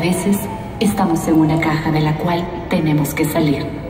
veces estamos en una caja de la cual tenemos que salir.